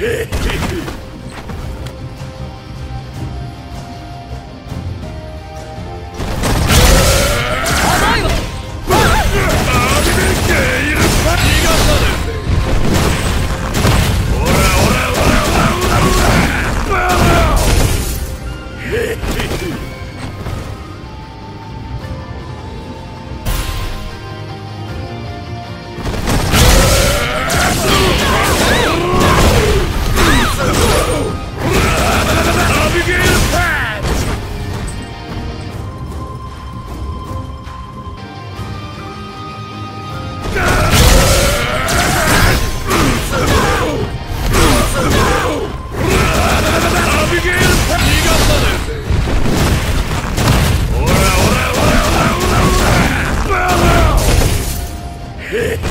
Hey! Yeah.